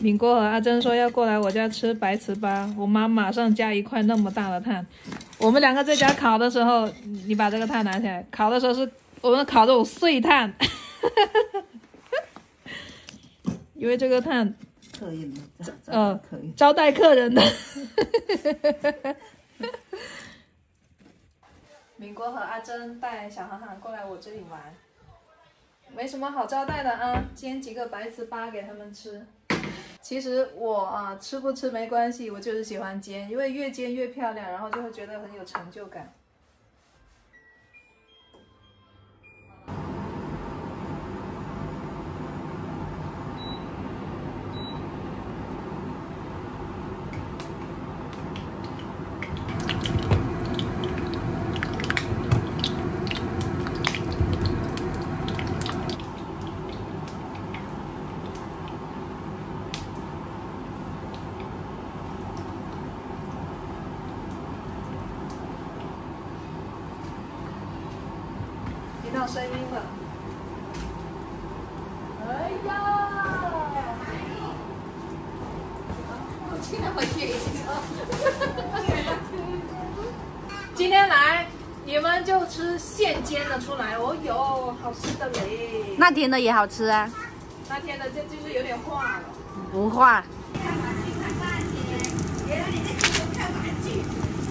敏国和阿珍说要过来我家吃白糍粑，我妈马上加一块那么大的炭。我们两个在家烤的时候，你把这个炭拿起来，烤的时候是我们烤这种碎炭，因为这个炭可以吗？呃可以。招待客人的。敏国和阿珍带小航航过来我这里玩，没什么好招待的啊，煎几个白糍粑给他们吃。其实我啊吃不吃没关系，我就是喜欢煎，因为越煎越漂亮，然后就会觉得很有成就感。到声音了。哎呀！今天回去一今天来，你们就吃现煎的出来。哦哟，好吃的嘞！那天的也好吃啊，那天的这就是有点化了。不化。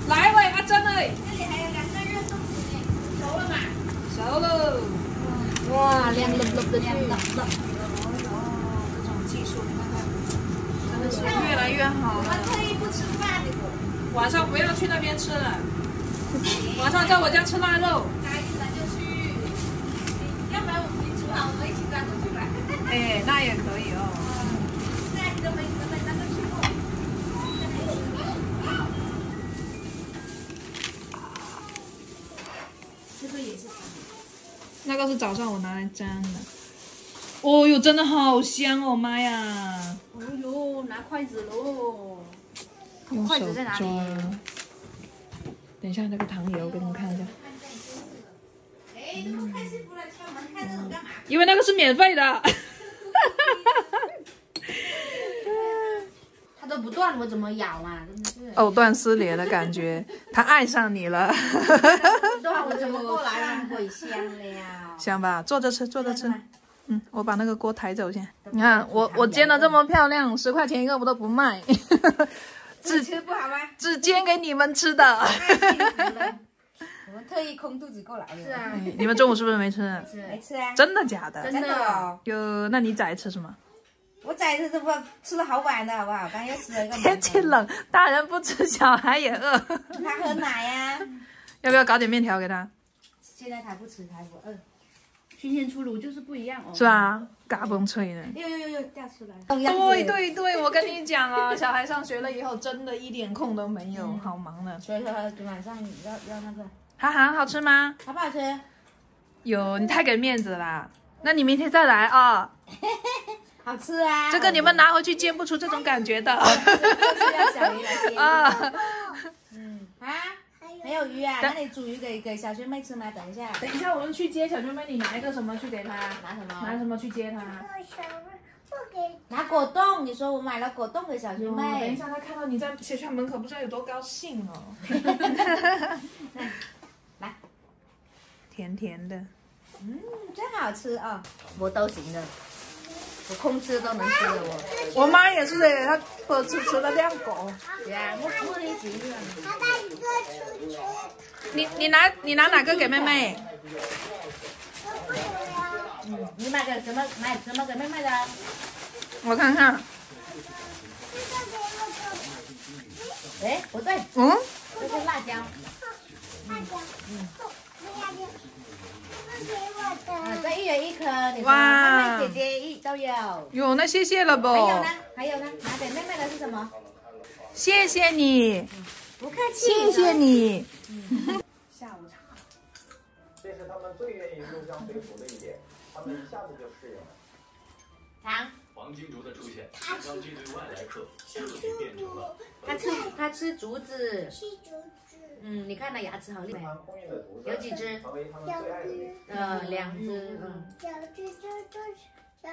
来喂，阿珍哎，这里还有两个热粽子呢，熟了吗？熟喽。哇，亮绿绿的去。这种技术，你看看，真的是越来越好我。特意不吃饭的，晚上不要去那边吃了，晚上在我家吃腊肉。答应了就去。要不然我们一起抓过去吧。哎，那也可以那个是早上我拿来粘的。哦哟，真的好香哦，妈呀！哦呦，拿筷子喽！用手筷子在哪里抓。等一下，那个糖油给你们看一下，哎，你们开师傅来敲门，看这种干嘛？因为那个是免费的。它都不断，我怎么咬啊？真的是。藕断丝连的感觉，他爱上你了，不断，我怎么过来啊？鬼香了。香吧？坐着吃，坐着吃。嗯，我把那个锅抬走先。你看我我煎的这么漂亮，十块钱一个我都不卖，只吃不好吗？只煎给你们吃的。我们特意空肚子过来的。是啊，你们中午是不是没吃？没吃啊。真的假的？真的哦。哟，那你崽吃什么？我崽子这不吃的好晚的好不好？刚又吃了一个。天气冷，大人不吃，小孩也饿。他喝奶呀。要不要搞点面条给他？现在他不吃，他不饿。新鲜出炉就是不一样哦。是吧？嘎嘣脆的。呦呦呦呦，掉出来。对对对，我跟你讲啊，小孩上学了以后，真的一点空都没有，好忙呢。所以说晚上要要那个。哈哈，好吃吗？好不好吃？有，你太给面子啦。那你明天再来啊。好吃啊！这个你们拿回去煎不出这种感觉的。啊。没有鱼啊？那你煮鱼给给小学妹吃吗？等一下。等一下我们去接小学妹，你拿一个什么去给她？拿什么？拿什么去接她？拿果冻，你说我买了果冻给小学妹。等一下她看到你在学校门口，不知道有多高兴哦。来，甜甜的。嗯，真好吃啊！我都行的。我空吃都能吃的我。我妈也是的，她不吃吃了两个。你你拿你拿哪个给妹妹？嗯，你买个什么买什么给妹妹的？我看看。哎，不对。嗯。这是辣椒。辣椒。嗯。辣椒。嗯，这一人一颗，你哇妹妹姐姐一都有。哟，那谢谢了不？还有呢？还有呢？拿给妹妹的是什么？谢谢你，不客气。谢谢你。下午茶。这是他们最愿意入乡随俗的一点，他们一下子就适应了。糖。黄金竹的出现，让这对外来客彻底变成了。他吃他吃竹子。吃竹子。嗯，你看它牙齿好厉害。有几只？成为他们最爱的零食。呃，两只。嗯。两只就就是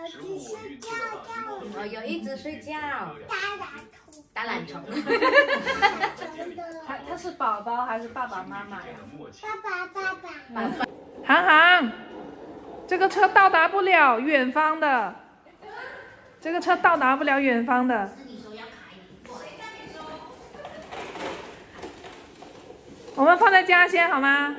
食物运送到大积木哦，有一只睡觉，打懒虫。他他 是宝宝还是爸爸妈妈呀？默契。航航，这个车到达不了远方的，这个车到达不了远方的。我们放在家先好吗？